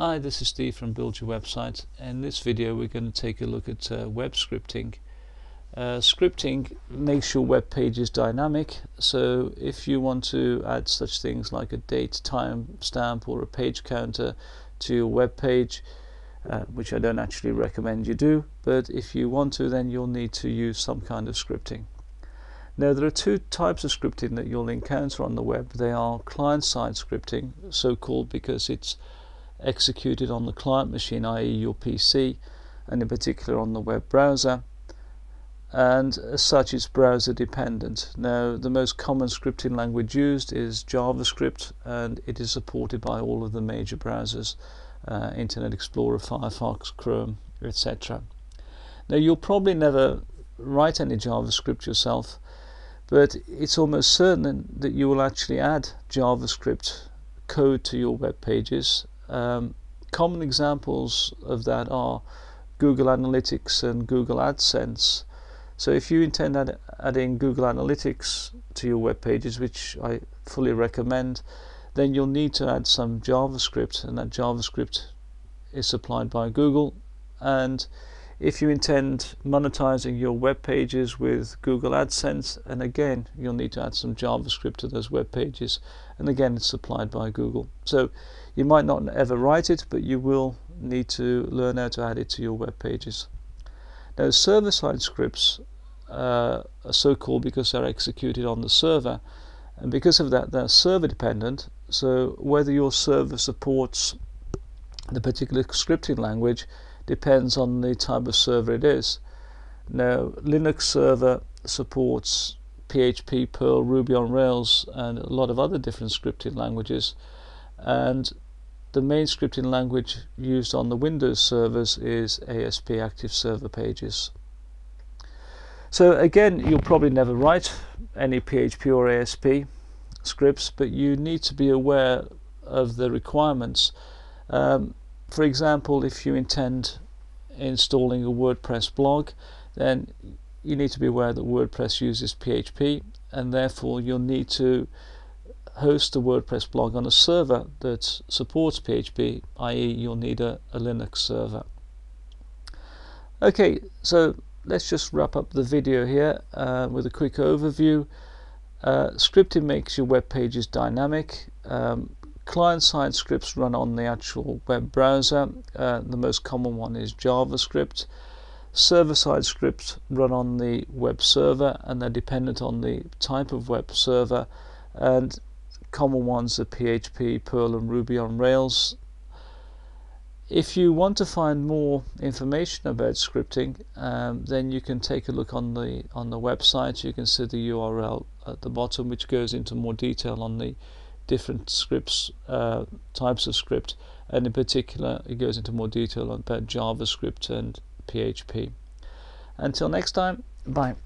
Hi, this is Steve from Build Your Website. And in this video we're going to take a look at uh, web scripting. Uh, scripting makes your web pages dynamic, so if you want to add such things like a date time stamp or a page counter to your web page, uh, which I don't actually recommend you do, but if you want to then you'll need to use some kind of scripting. Now there are two types of scripting that you'll encounter on the web. They are client-side scripting, so called because it's executed on the client machine, i.e. your PC, and in particular on the web browser. And as such, it's browser dependent. Now, the most common scripting language used is JavaScript, and it is supported by all of the major browsers uh, Internet Explorer, Firefox, Chrome, etc. Now, you'll probably never write any JavaScript yourself but it's almost certain that you will actually add JavaScript code to your web pages. Um, common examples of that are Google Analytics and Google AdSense. So if you intend add, adding Google Analytics to your web pages, which I fully recommend, then you'll need to add some JavaScript, and that JavaScript is supplied by Google. And if you intend monetizing your web pages with Google AdSense and again you'll need to add some JavaScript to those web pages. And again it's supplied by Google. So you might not ever write it but you will need to learn how to add it to your web pages. Now server-side scripts uh, are so called because they're executed on the server. And because of that they're server dependent. So whether your server supports the particular scripting language depends on the type of server it is. Now, Linux server supports PHP, Perl, Ruby on Rails, and a lot of other different scripting languages. And the main scripting language used on the Windows servers is ASP Active Server Pages. So again, you'll probably never write any PHP or ASP scripts, but you need to be aware of the requirements. Um, for example, if you intend installing a WordPress blog, then you need to be aware that WordPress uses PHP and therefore you'll need to host a WordPress blog on a server that supports PHP, i.e. you'll need a, a Linux server. Okay, so let's just wrap up the video here uh, with a quick overview. Uh, scripting makes your web pages dynamic. Um, Client-side scripts run on the actual web browser. Uh, the most common one is JavaScript. Server-side scripts run on the web server and they're dependent on the type of web server. And common ones are PHP, Perl and Ruby on Rails. If you want to find more information about scripting, um, then you can take a look on the on the website. You can see the URL at the bottom, which goes into more detail on the different scripts, uh, types of script, and in particular, it goes into more detail on about JavaScript and PHP. Until next time, bye.